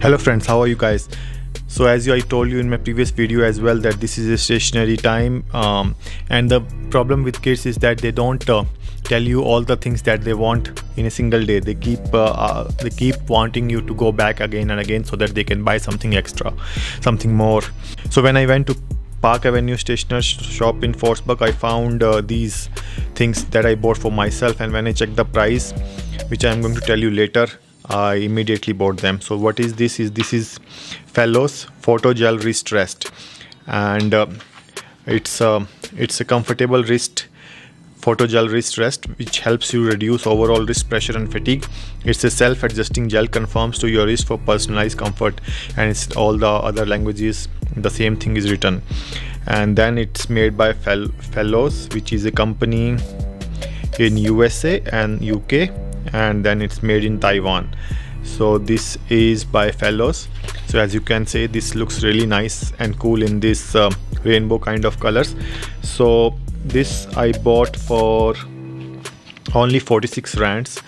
hello friends how are you guys? So as i told you in my previous video as well that this is a stationary time um, and the problem with kids is that they don't uh, tell you all the things that they want in a single day. They keep uh, uh, they keep wanting you to go back again and again so that they can buy something extra something more. So when i went to Park Avenue Stationery shop in Fordsburg, I found uh, these things that I bought for myself. And when I checked the price which I am going to tell you later I immediately bought them. So what is this is this is Fellowes photo gel wrist rest. And uh, it's a uh, it's a comfortable wrist photo gel wrist rest which helps you reduce overall wrist pressure and fatigue. It's a self-adjusting gel conforms to your wrist for personalized comfort. And it's all the other languages the same thing is written. And then it's made by Fel Fellowes which is a company in usa and uk and then it's made in Taiwan. So this is by Fellowes. So as you can see this looks really nice and cool in this uh, rainbow kind of colors. So this I bought for only 46 rands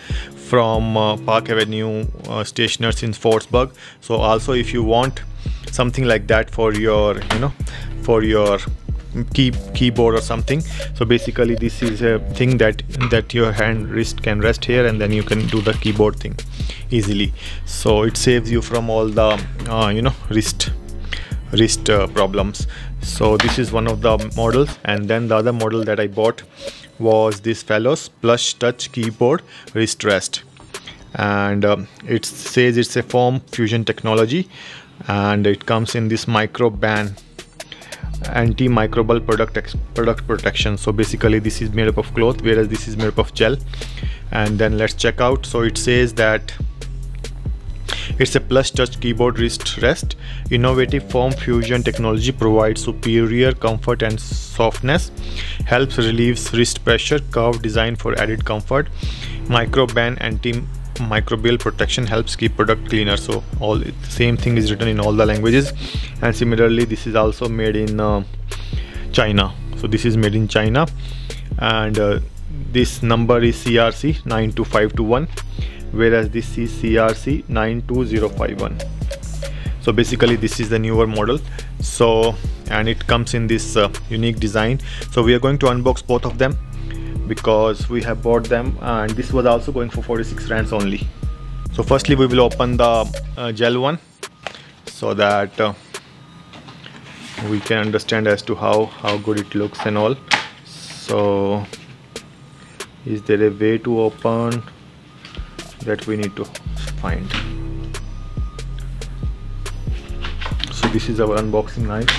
from uh, Park Avenue uh, stationers in Fordsburg. So also if you want something like that for your you know for your key keyboard or something. So basically this is a thing that that your hand wrist can rest here and then you can do the keyboard thing easily. So it saves you from all the uh, you know wrist wrist uh, problems. So this is one of the models. And then the other model that i bought was this Fellowes plush touch keyboard wrist rest. And um, it says it's a foam fusion technology. And it comes in this micro band antimicrobial product product protection. So basically this is made up of cloth whereas this is made up of gel. And then let's check out. So it says that it's a plus touch keyboard wrist rest. Innovative foam fusion technology provides superior comfort and softness. Helps relieves wrist pressure curve design for added comfort. Microband anti microbial protection helps keep product cleaner. So all same thing is written in all the languages. And similarly this is also made in uh, China. So this is made in China. And uh, this number is CRC 92521 whereas this is CRC 92051 so basically this is the newer model. So and it comes in this uh, unique design. So we are going to unbox both of them because we have bought them and this was also going for 46 rands only. So firstly we will open the uh, gel one so that uh, we can understand as to how how good it looks and all. So is there a way to open that we need to find? So this is our unboxing knife.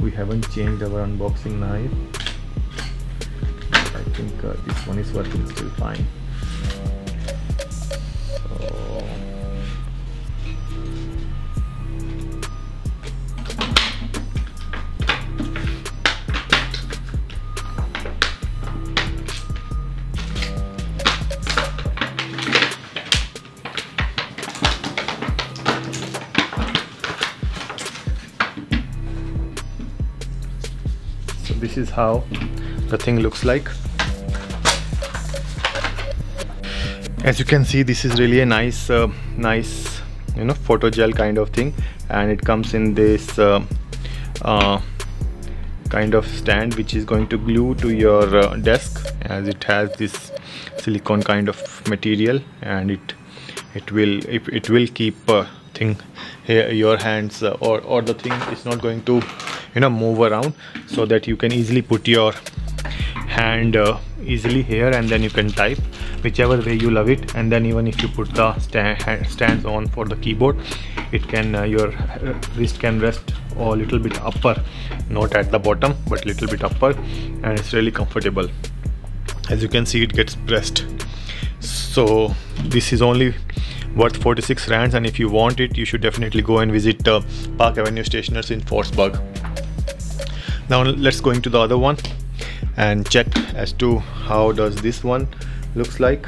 We haven't changed our unboxing knife think uh, this one is working still fine. So this is how the thing looks like as you can see this is really a nice uh, nice you know photo gel kind of thing. And it comes in this uh, uh, kind of stand which is going to glue to your uh, desk as it has this silicone kind of material. And it it will it, it will keep uh, thing your hands uh, or or the thing is not going to you know move around so that you can easily put your hand easily here and then you can type whichever way you love it. And then even if you put the stand, stands on for the keyboard it can uh, your uh, wrist can rest a little bit upper not at the bottom but little bit upper and it's really comfortable. As you can see it gets pressed. So this is only worth 46 rands and if you want it you should definitely go and visit uh, Park Avenue Stationers in Fordsburg. Now let's go into the other one and check as to how does this one looks like.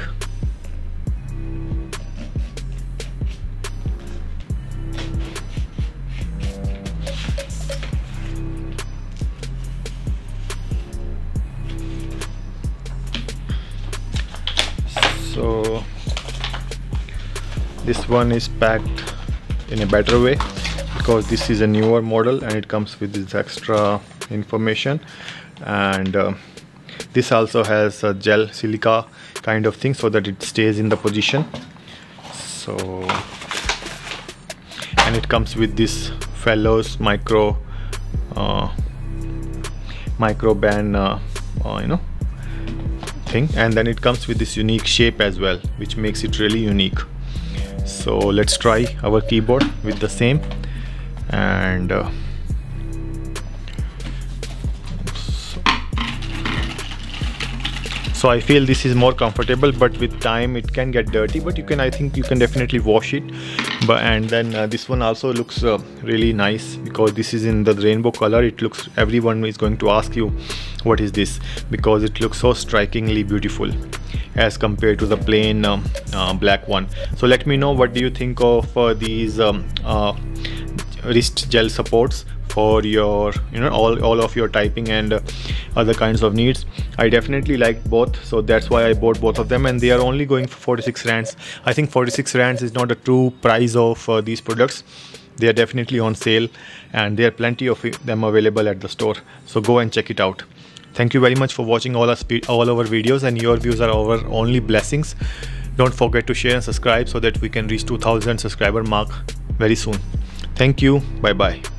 So this one is packed in a better way because this is a newer model and it comes with this extra information. And uh, this also has a gel silica kind of thing so that it stays in the position. So and it comes with this Fellowes micro uh, micro band uh, uh, you know thing. And then it comes with this unique shape as well which makes it really unique. So let's try our keyboard with the same. And uh, so I feel this is more comfortable but with time it can get dirty but you can I think you can definitely wash it. But and then uh, this one also looks uh, really nice because this is in the rainbow color. It looks everyone is going to ask you what is this? Because it looks so strikingly beautiful as compared to the plain um, uh, black one. So let me know what do you think of uh, these um, uh, wrist gel supports for your you know all, all of your typing and uh, other kinds of needs. I definitely like both so that's why i bought both of them and they are only going for 46 rands. I think 46 rands is not a true price of uh, these products. They are definitely on sale and there are plenty of them available at the store. So go and check it out. Thank you very much for watching all our all our videos and your views are our only blessings. Don't forget to share and subscribe so that we can reach 2000 subscriber mark very soon. Thank you. Bye bye